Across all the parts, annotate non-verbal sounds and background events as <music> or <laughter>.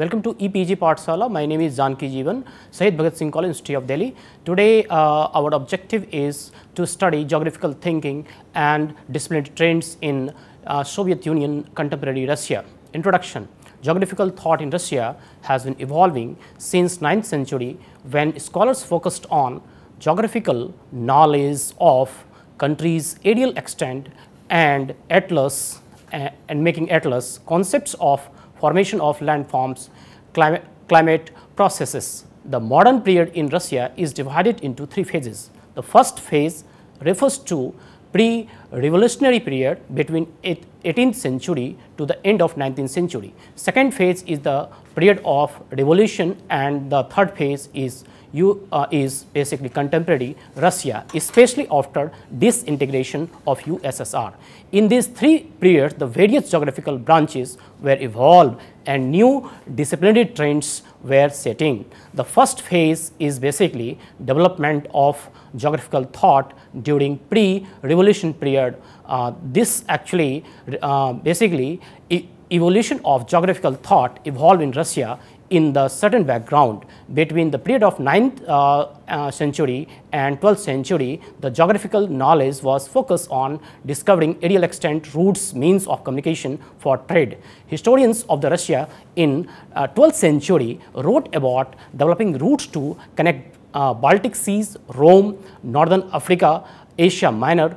Welcome to EPG Pathshala. My name is Janki Jiwan, Shaheed Bhagat Singh College, University of Delhi. Today, uh, our objective is to study geographical thinking and disciplinary trends in uh, Soviet Union contemporary Russia. Introduction Geographical thought in Russia has been evolving since 9th century when scholars focused on geographical knowledge of countries' aerial extent and atlas uh, and making atlas concepts of formation of landforms, climate, climate processes. The modern period in Russia is divided into three phases. The first phase refers to pre-revolutionary period between 18th century to the end of 19th century. Second phase is the period of revolution and the third phase is you uh, is basically contemporary Russia, especially after disintegration of USSR. In these three periods, the various geographical branches were evolved and new disciplinary trends were setting. The first phase is basically development of geographical thought during pre-revolution period. Uh, this actually uh, basically e evolution of geographical thought evolved in Russia in the certain background between the period of 9th uh, uh, century and 12th century, the geographical knowledge was focused on discovering aerial extent, routes, means of communication for trade. Historians of the Russia in uh, 12th century wrote about developing routes to connect uh, Baltic Seas, Rome, Northern Africa, Asia Minor,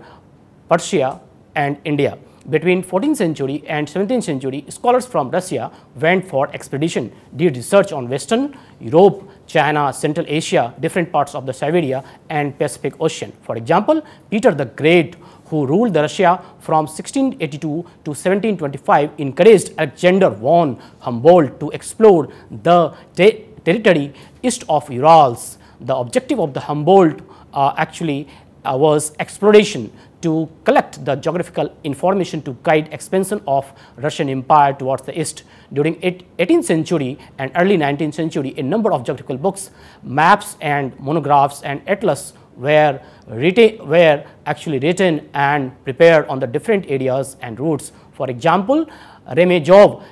Persia and India. Between 14th century and 17th century, scholars from Russia went for expedition, did research on Western Europe, China, Central Asia, different parts of the Siberia and Pacific Ocean. For example, Peter the Great who ruled Russia from 1682 to 1725 encouraged Alexander von Humboldt to explore the te territory east of Urals. The objective of the Humboldt uh, actually uh, was exploration to collect the geographical information to guide expansion of Russian Empire towards the east. During 18th century and early 19th century, a number of geographical books, maps and monographs and atlas were, written, were actually written and prepared on the different areas and routes. For example, Remenejov,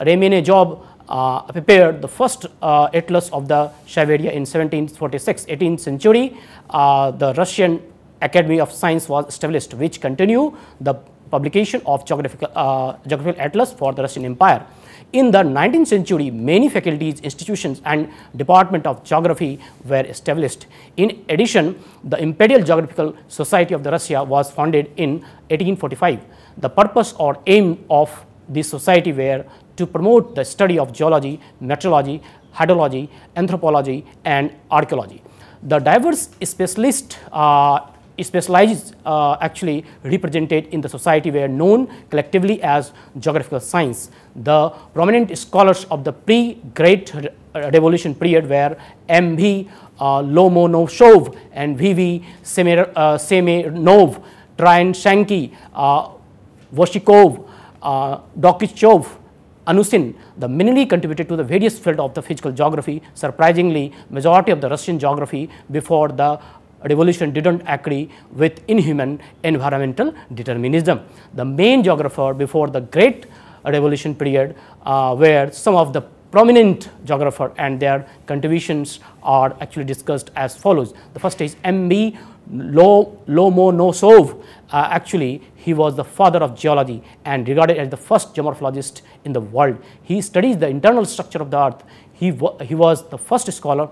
Remenejov uh, prepared the first uh, atlas of the Siberia in 1746, 18th century. Uh, the Russian Academy of Science was established which continue the publication of geographical, uh, geographical atlas for the Russian Empire. In the 19th century, many faculties, institutions and department of geography were established. In addition, the Imperial Geographical Society of the Russia was founded in 1845. The purpose or aim of this society were to promote the study of geology, meteorology, hydrology, anthropology and archaeology. The diverse specialist uh, specialized uh, actually represented in the society were known collectively as geographical science. The prominent scholars of the pre-Great Revolution period were M.V. Uh, Lomonosov and V.V. Uh, Semenov, Tyan-Shansky, uh, Voshikov, uh, Dokichov, Anuchin, the mainly contributed to the various field of the physical geography. Surprisingly, majority of the Russian geography before the revolution did not agree with inhuman environmental determinism. The main geographer before the great revolution period uh, were some of the prominent geographer and their contributions are actually discussed as follows. The first is M.V. Lomonosov. Uh, actually, he was the father of geology and regarded as the first geomorphologist in the world. He studies the internal structure of the earth. He, he was the first scholar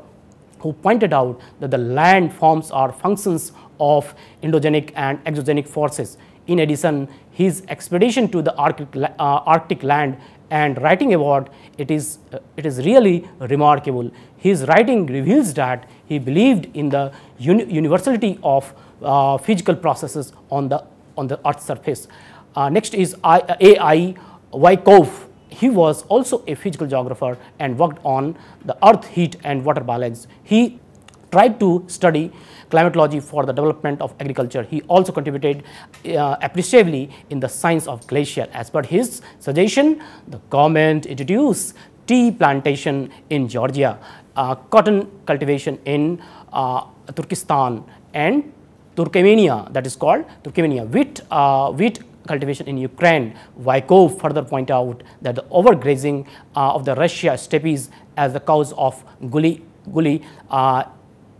who pointed out that the land forms are functions of endogenic and exogenic forces. In addition, his expedition to the Arctic, uh, Arctic land and writing about it is, uh, it is really remarkable. His writing reveals that he believed in the uni universality of uh, physical processes on the, on the earth's surface. Uh, next is I, A.I. Voeikov he was also a physical geographer and worked on the earth heat and water balance. He tried to study climatology for the development of agriculture. He also contributed uh, appreciably in the science of glacier. As per his suggestion, the government introduced tea plantation in Georgia, uh, cotton cultivation in uh, Turkestan and Turkmenia that is called Turkmenia. Wheat, uh, wheat cultivation in Ukraine. Voeikov further point out that the overgrazing uh, of the Russia steppes as the cause of gully, gully uh,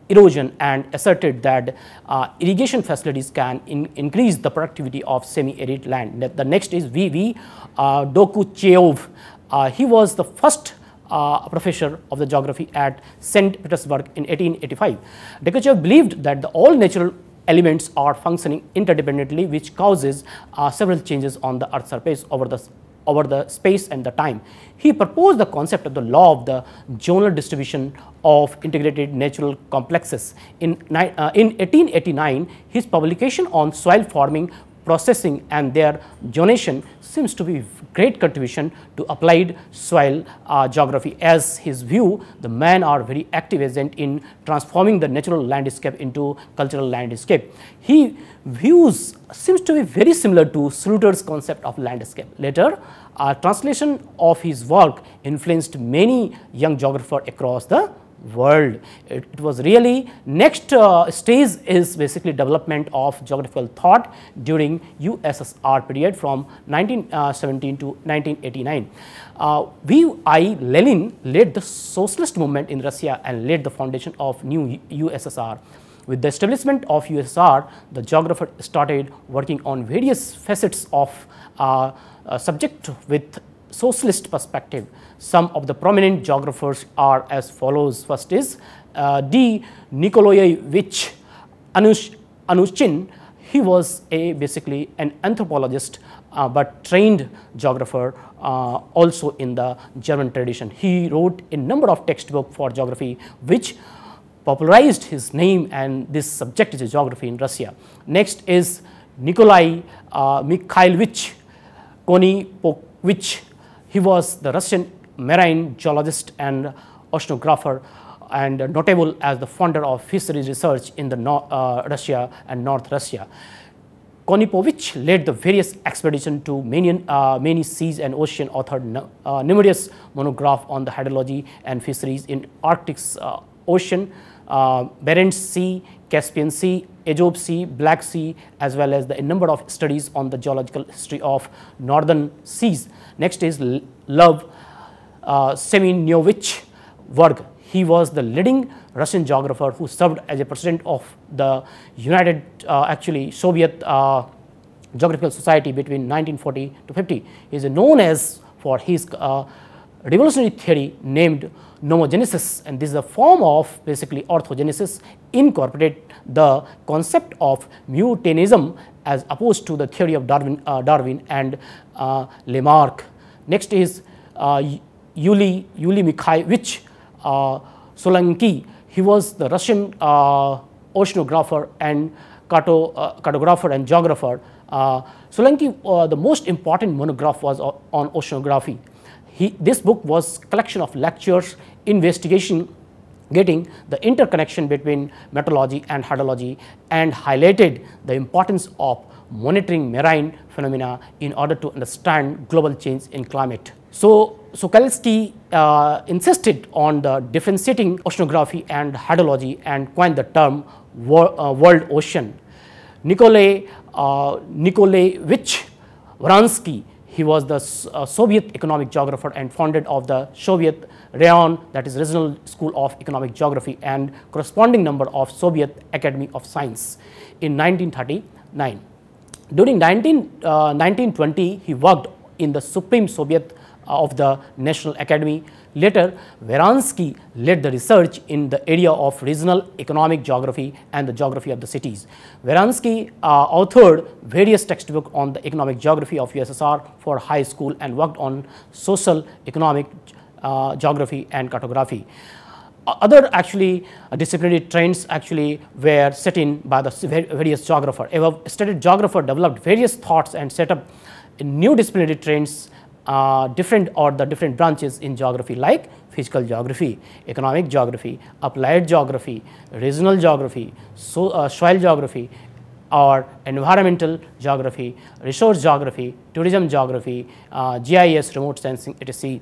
erosion and asserted that uh, irrigation facilities can in increase the productivity of semi-arid land. The next is V.V. Uh, Dokuchev. Uh, he was the first uh, professor of the geography at St. Petersburg in 1885. Dokuchev believed that the all natural elements are functioning interdependently which causes uh, several changes on the earth surface over the over the space and the time. He proposed the concept of the law of the zonal distribution of integrated natural complexes. In, uh, in 1889, his publication on soil forming processing and their zonation seems to be great contribution to applied soil uh, geography. As his view, the men are very active agent in transforming the natural landscape into cultural landscape. He views seems to be very similar to Schluter's concept of landscape. Later, a translation of his work influenced many young geographers across the world. It, was really next uh, stage is basically development of geographical thought during USSR period from 1917 uh, to 1989. Uh, v. I. Lenin led the socialist movement in Russia and laid the foundation of new USSR. With the establishment of USSR, the geographer started working on various facets of uh, uh, subject with socialist perspective, some of the prominent geographers are as follows. First is uh, D. Nikolaevich Anush, Anuchin. He was a basically an anthropologist, uh, but trained geographer uh, also in the German tradition. He wrote a number of textbooks for geography which popularized his name and this subject is geography in Russia. Next is Nikolai uh, Mikhailovich Knipovich he was the Russian marine geologist and oceanographer and notable as the founder of fisheries research in the uh, Russia and North Russia. Knipovich led the various expeditions to many, uh, many seas and ocean, authored uh, numerous monographs on the hydrology and fisheries in Arctic uh, Ocean, uh, Barents Sea, Caspian Sea, Azov Sea, Black Sea, as well as the number of studies on the geological history of northern seas. Next is Lev uh, Semyonovich. He was the leading Russian geographer who served as a president of the United, uh, actually Soviet uh, Geographical Society between 1940 to 50. He is known as for his uh, revolutionary theory named nomogenesis and this is a form of basically orthogenesis incorporate the concept of mutanism as opposed to the theory of Darwin, uh, Darwin and uh, Lamarck. Next is uh, Yuli, Yuli Mikhaevich uh, Solanki. He was the Russian uh, oceanographer and uh, cartographer and geographer. Uh, Solanki, the most important monograph was on oceanography. He, this book was collection of lectures, investigation, getting the interconnection between meteorology and hydrology and highlighted the importance of monitoring marine phenomena in order to understand global change in climate. So, Sokolsky uh, insisted on the differentiating oceanography and hydrology and coined the term wor uh, world ocean. Nikolay uh, Nikolaevich Vransky, he was the uh, Soviet economic geographer and founded of the Soviet Raion that is Regional School of Economic Geography and corresponding number of Soviet Academy of Science in 1939. During 19, uh, 1920, he worked in the Supreme Soviet uh, of the National Academy. Later, Veransky led the research in the area of regional economic geography and the geography of the cities. Veransky uh, authored various textbooks on the economic geography of USSR for high school and worked on social economic uh, geography and cartography other actually uh, disciplinary trends actually were set in by the various geographer. A studied geographer developed various thoughts and set up new disciplinary trends uh, different or the different branches in geography like physical geography, economic geography, applied geography, regional geography, so, uh, soil geography or environmental geography, resource geography, tourism geography, uh, GIS, remote sensing, etc.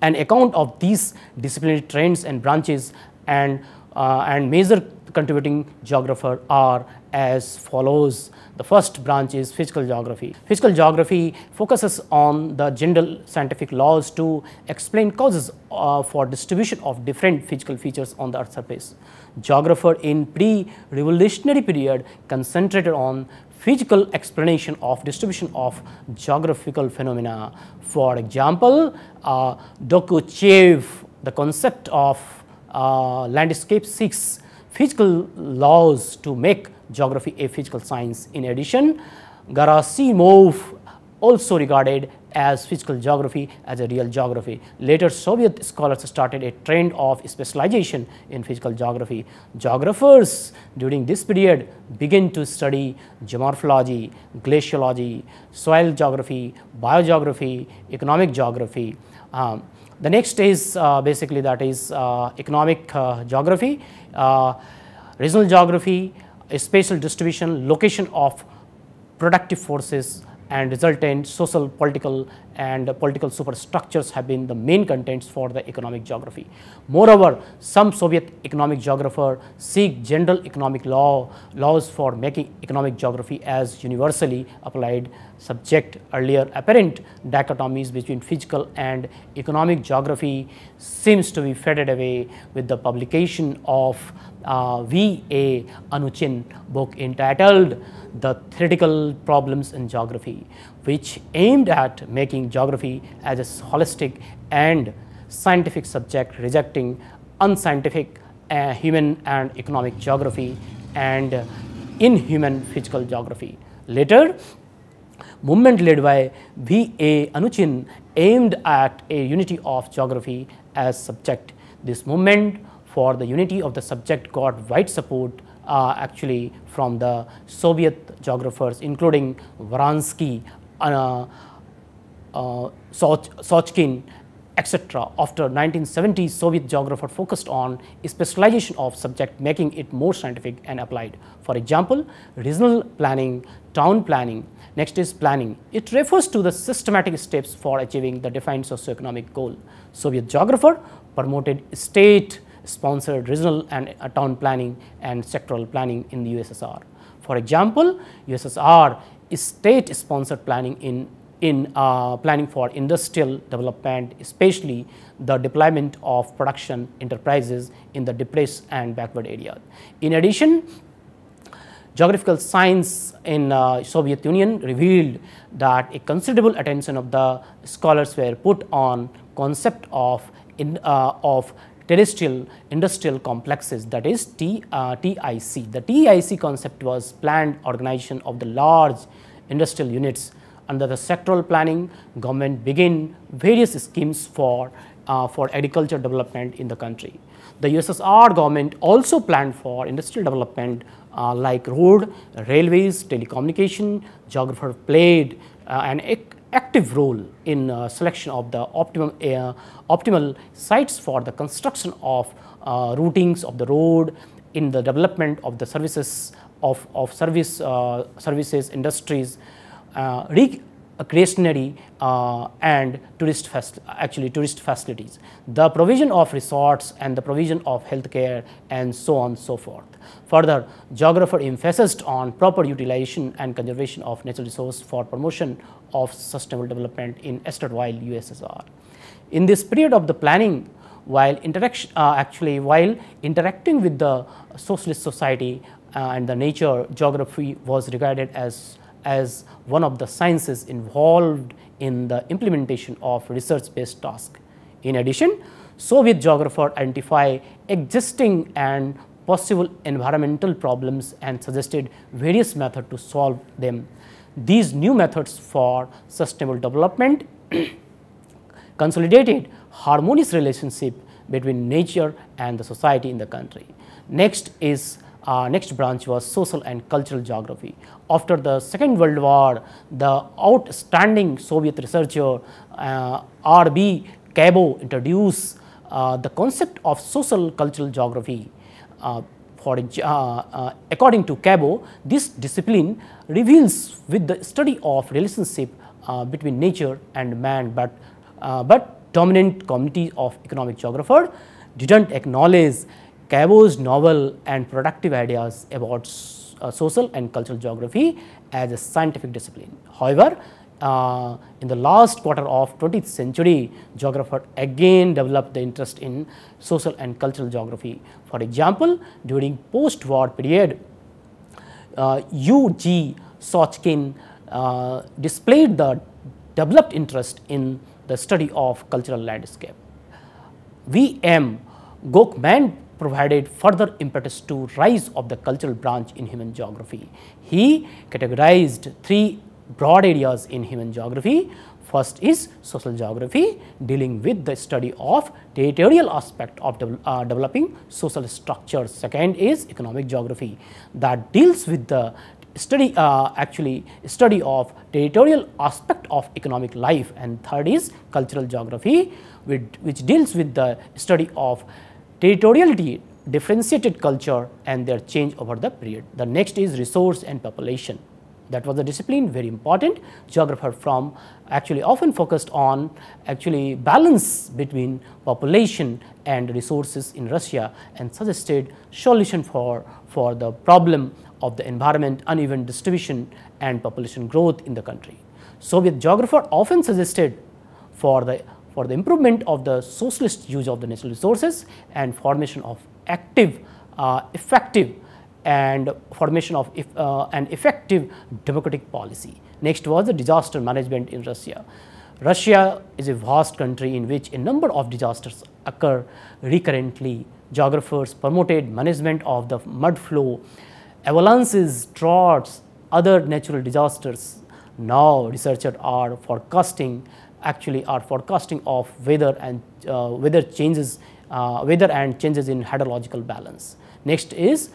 An account of these disciplinary trends and branches and uh, and major contributing geographer are as follows. The first branch is physical geography. Physical geography focuses on the general scientific laws to explain causes uh, for distribution of different physical features on the earth surface. Geographer in pre-revolutionary period concentrated on physical explanation of distribution of geographical phenomena. For example, uh, Dokuchev, the concept of uh, landscape seeks physical laws to make geography a physical science. In addition, Gerasimov also regarded as physical geography as a real geography. Later Soviet scholars started a trend of specialization in physical geography. Geographers during this period began to study geomorphology, glaciology, soil geography, biogeography, economic geography. Um, the next is uh, basically that is uh, economic uh, geography, uh, regional geography, spatial distribution, location of productive forces and resultant social, political and political superstructures have been the main contents for the economic geography. Moreover, some Soviet economic geographer seek general economic law laws for making economic geography as universally applied subject. Earlier apparent dichotomies between physical and economic geography seems to be faded away with the publication of uh, V. A. Anuchin book entitled The Theoretical Problems in Geography, which aimed at making geography as a holistic and scientific subject rejecting unscientific uh, human and economic geography and uh, inhuman physical geography. Later, movement led by V. A. Anuchin aimed at a unity of geography as subject. This movement for the unity of the subject got wide support uh, actually from the Soviet geographers including Vronsky, uh, uh, Sochkin etc. After 1970 Soviet geographer focused on specialization of subject making it more scientific and applied. For example, regional planning, town planning, next is planning. It refers to the systematic steps for achieving the defined socioeconomic goal. Soviet geographer promoted state sponsored regional and uh, town planning and sectoral planning in the USSR. For example, USSR state sponsored planning in in uh, planning for industrial development, especially the deployment of production enterprises in the depressed and backward areas. In addition, geographical science in uh, Soviet Union revealed that a considerable attention of the scholars were put on concept of in, uh, of terrestrial industrial complexes that is T, uh, TIC. The TIC concept was planned organization of the large industrial units under the sectoral planning government began various schemes for, uh, for agriculture development in the country. The USSR government also planned for industrial development uh, like road, railways, telecommunication, geographer played uh, an active role in uh, selection of the optimum uh, optimal sites for the construction of uh, routings of the road in the development of the services of, of service uh, services industries uh, recreationary uh, and tourist actually tourist facilities the provision of resorts and the provision of healthcare and so on so forth Further, geographer emphasized on proper utilization and conservation of natural resource for promotion of sustainable development in erstwhile USSR. In this period of the planning, while interaction uh, actually while interacting with the socialist society uh, and the nature, geography was regarded as as one of the sciences involved in the implementation of research based task. In addition, Soviet geographer identify existing and possible environmental problems and suggested various methods to solve them. These new methods for sustainable development <clears throat> consolidated harmonious relationship between nature and the society in the country. Next is uh, next branch was social and cultural geography. After the second world war, the outstanding Soviet researcher uh, R.B. Kabo introduced uh, the concept of social cultural geography uh, for uh, according to Kabo, this discipline reveals with the study of relationship between nature and man, but but dominant community of economic geographer didn't acknowledge Kabo's novel and productive ideas about uh, social and cultural geography as a scientific discipline. However, uh, in the last quarter of 20th century, geographer again developed the interest in social and cultural geography. For example, during post-war period, uh, U.G. Sauchkin uh, displayed the developed interest in the study of cultural landscape. V.M. Gokhman provided further impetus to rise of the cultural branch in human geography. He categorized three broad areas in human geography. First is social geography dealing with the study of territorial aspect of de uh, developing social structures. Second is economic geography that deals with the study uh, actually study of territorial aspect of economic life and third is cultural geography which deals with the study of territoriality differentiated culture and their change over the period. The next is resource and population that was a discipline very important geographer from actually often focused on actually balance between population and resources in Russia and suggested solution for, for the problem of the environment uneven distribution and population growth in the country. Soviet geographer often suggested for the for the improvement of the socialist use of the natural resources and formation of active uh, effective and formation of if, uh, an effective democratic policy. Next was the disaster management in Russia. Russia is a vast country in which a number of disasters occur recurrently. Geographers promoted management of the mud flow, avalanches, droughts, other natural disasters. Now researchers are forecasting actually are forecasting of weather and uh, weather changes uh, weather and changes in hydrological balance. Next is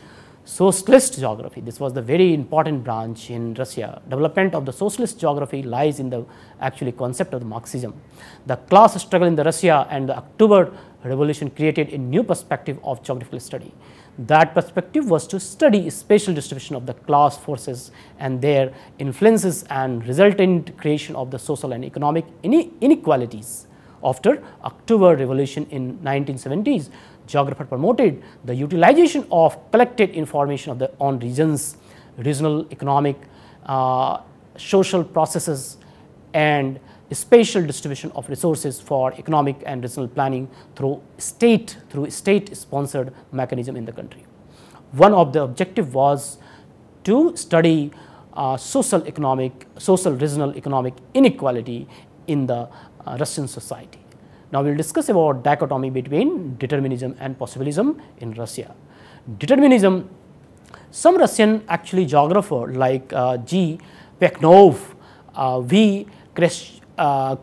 socialist geography. This was the very important branch in Russia. Development of the socialist geography lies in the actually concept of the Marxism. The class struggle in the Russia and the October revolution created a new perspective of geographical study. That perspective was to study spatial distribution of the class forces and their influences and resultant creation of the social and economic inequalities. After October revolution in 1970s, geographer promoted the utilization of collected information of the on regions, regional economic, uh, social processes and spatial distribution of resources for economic and regional planning through state through state sponsored mechanism in the country. One of the objective was to study uh, social economic social regional economic inequality in the uh, Russian society. Now, we will discuss about dichotomy between determinism and possibilism in Russia. Determinism, some Russian actually geographer like uh, G. Plekhanov, uh, V. Kreshchevsky uh,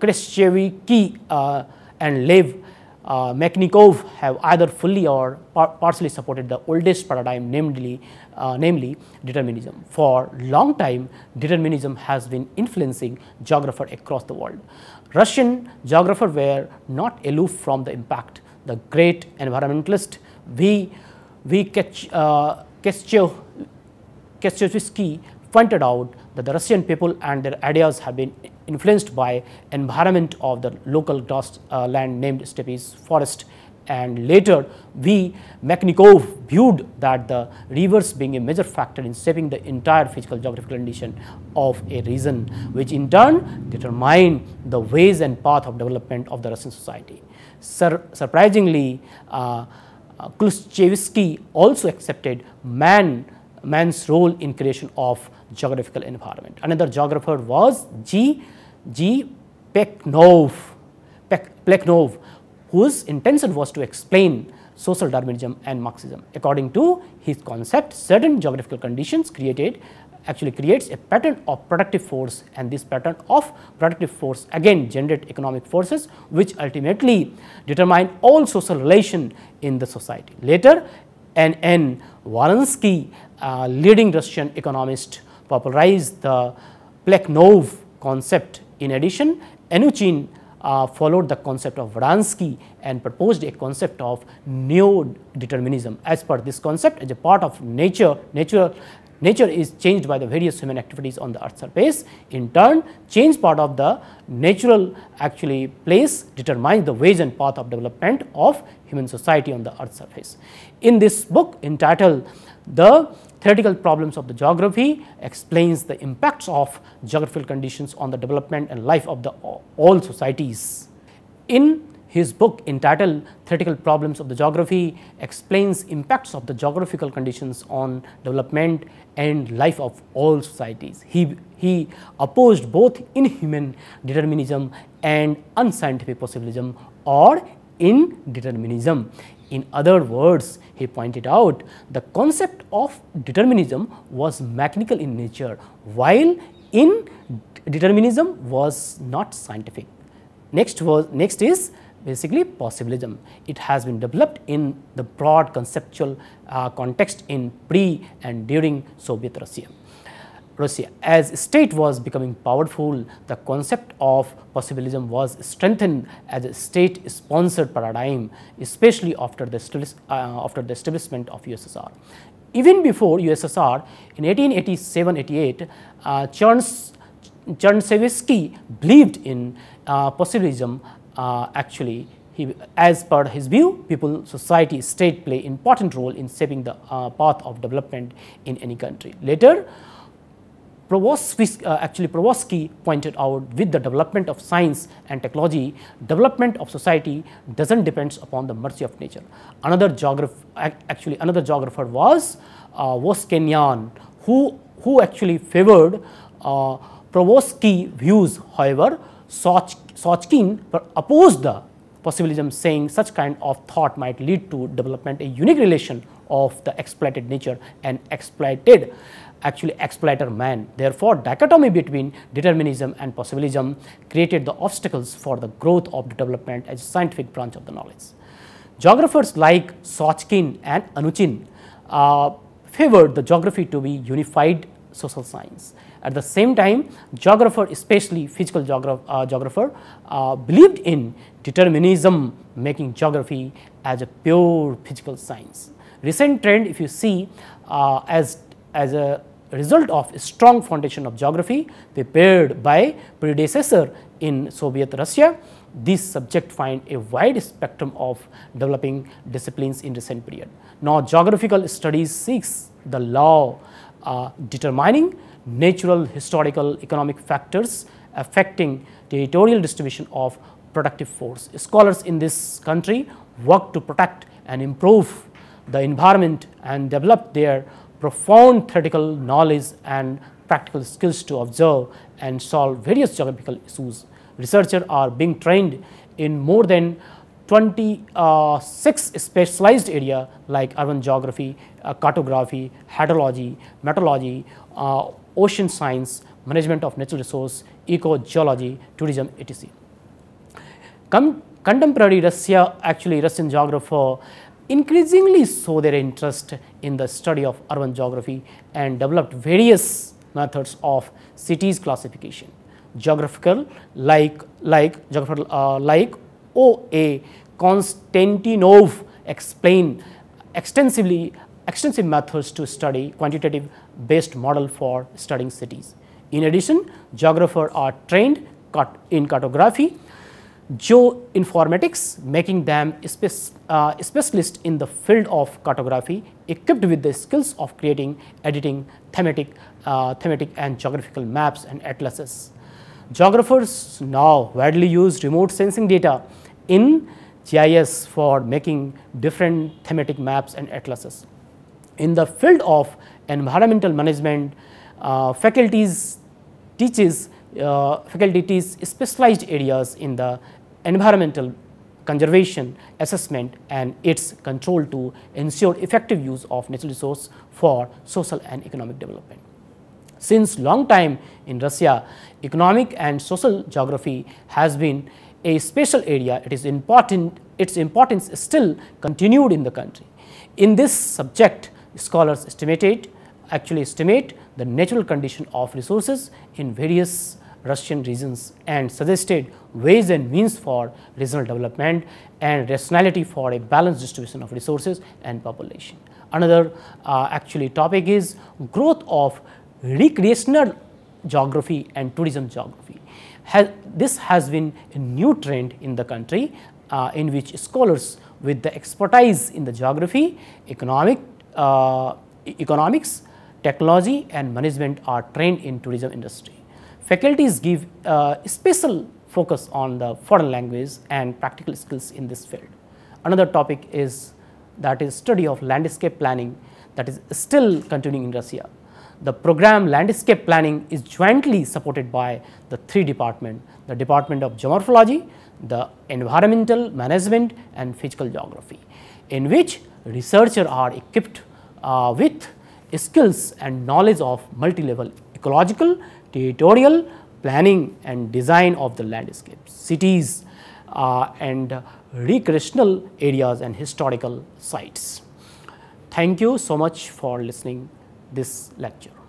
uh, and Lev uh, Mechnikov have either fully or par partially supported the oldest paradigm namely, uh, namely determinism. For long time determinism has been influencing geographer across the world. Russian geographers were not aloof from the impact. The great environmentalist V. V. Keshchevsky pointed out that the Russian people and their ideas have been influenced by environment of the local grass uh, land named steppes forest and later V. Mechnikov viewed that the rivers being a major factor in shaping the entire physical geographical condition of a region which in turn determine the ways and path of development of the Russian society. Sur surprisingly, uh, uh, also accepted man man's role in creation of geographical environment. Another geographer was G. G. Plekhanov, Plekhanov whose intention was to explain social Darwinism and Marxism. According to his concept, certain geographical conditions created actually creates a pattern of productive force and this pattern of productive force again generate economic forces which ultimately determine all social relation in the society. Later N. N. Varensky, uh, leading Russian economist popularized the Plekhanov concept. In addition, Anuchin uh, followed the concept of Vronsky and proposed a concept of neo-determinism. As per this concept, as a part of nature, natural nature is changed by the various human activities on the earth surface. In turn, change part of the natural actually place determines the ways and path of development of human society on the earth surface. In this book entitled The Theoretical Problems of the Geography explains the impacts of geographical conditions on the development and life of the all societies. In his book entitled Theoretical Problems of the Geography explains impacts of the geographical conditions on development and life of all societies. He, he opposed both inhuman determinism and unscientific possibilism or indeterminism. In other words, he pointed out the concept of determinism was mechanical in nature, while in determinism was not scientific. Next was next is basically possibilism. It has been developed in the broad conceptual uh, context in pre and during Soviet Russia. Russia. As state was becoming powerful, the concept of possibilism was strengthened as a state sponsored paradigm, especially after the, uh, after the establishment of USSR. Even before USSR, in 1887-88, uh, Chernyshevsky believed in uh, possibilism uh, actually he, as per his view people society state play important role in shaping the uh, path of development in any country. Later Pravorsky, uh, actually Pravorsky pointed out with the development of science and technology, development of society does not depend upon the mercy of nature. Another geographer, actually another geographer was uh, Voskenyan, who, who actually favored uh, Pravorsky views. However, Soch, Sochkin opposed the possibilism saying such kind of thought might lead to development a unique relation of the exploited nature and exploited actually exploiter man. Therefore, dichotomy between determinism and possibilism created the obstacles for the growth of the development as a scientific branch of the knowledge. Geographers like Sochkin and Anuchin uh, favored the geography to be unified social science. At the same time, geographer, especially physical geograph, uh, geographer, uh, believed in determinism making geography as a pure physical science. Recent trend if you see uh, as, as a result of a strong foundation of geography prepared by predecessor in Soviet Russia, this subject find a wide spectrum of developing disciplines in recent period. Now, geographical studies seeks the law uh, determining natural, historical, economic factors affecting territorial distribution of productive force. Scholars in this country work to protect and improve the environment and develop their profound theoretical knowledge and practical skills to observe and solve various geographical issues. Researchers are being trained in more than 26 uh, specialized areas like urban geography, uh, cartography, hydrology, meteorology, uh, ocean science, management of natural resource, eco-geology, tourism, etc. Contemporary Russia, actually Russian geographer increasingly show their interest in the study of urban geography and developed various methods of cities classification. Geographical like, like, geographer, uh, like O.A. Konstantinov explained extensively extensive methods to study quantitative based model for studying cities. In addition, geographers are trained in cartography, geoinformatics making them spec uh, specialists in the field of cartography equipped with the skills of creating, editing thematic, uh, thematic and geographical maps and atlases. Geographers now widely use remote sensing data in GIS for making different thematic maps and atlases. In the field of environmental management, uh, faculties teaches uh, faculty teach specialized areas in the environmental conservation assessment and its control to ensure effective use of natural resource for social and economic development. Since long time in Russia, economic and social geography has been a special area. It is important, its importance is still continued in the country. In this subject, scholars estimated, actually estimate the natural condition of resources in various Russian regions and suggested ways and means for regional development and rationality for a balanced distribution of resources and population. Another uh, actually topic is growth of recreational geography and tourism geography. Has, this has been a new trend in the country uh, in which scholars with the expertise in the geography, economic, uh, economics, technology and management are trained in tourism industry. Faculties give uh, special focus on the foreign language and practical skills in this field. Another topic is that is study of landscape planning that is still continuing in Russia. The program landscape planning is jointly supported by the three department, the Department of Geomorphology, the Environmental Management and Physical Geography, in which researchers are equipped uh, with skills and knowledge of multi-level ecological, territorial, planning and design of the landscapes, cities uh, and recreational areas and historical sites. Thank you so much for listening this lecture.